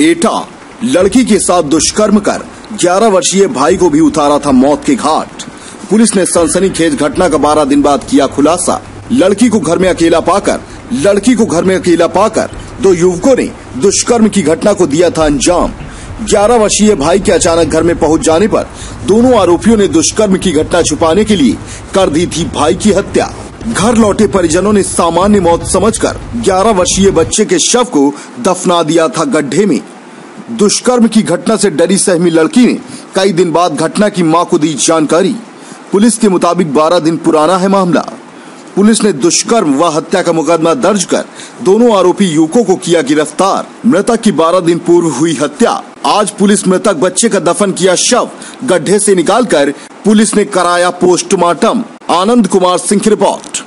एटा, लड़की के साथ दुष्कर्म कर 11 वर्षीय भाई को भी उतारा था मौत के घाट। पुलिस ने सनसनीखेज घटना का 12 दिन बाद किया खुलासा। लड़की को घर में अकेला पाकर, लड़की को घर में अकेला पाकर, दो युवकों ने दुष्कर्म की घटना को दिया था अंजाम। 11 वर्षीय भाई के अचानक घर में पहुँच जाने पर दोनों आरोपियों ने दुष्कर्म की घटना छुपाने के लिए कर दी थी भाई की हत्या। घर लौटे परिजनों ने सामान्य मौत समझकर 11 वर्षीय बच्चे के शव को दफना दिया था गड्ढे में। दुष्कर्म की घटना से डरी सहमी लड़की ने कई दिन बाद घटना की माँ को दी जानकारी। पुलिस के मुताबिक 12 दिन पुराना है मामला। पुलिस ने दुष्कर्म व हत्या का मुकदमा दर्ज कर दोनों आरोपी युवकों को किया गिरफ़्तार। मृतक की 12 दिन पूर्व हुई हत्या। आज पुलिस मृतक बच्चे का दफन किया शव गड्ढे से निकालकर पुलिस ने कराया पोस्टमार्टम। आनंद कुमार सिंह की रिपोर्ट।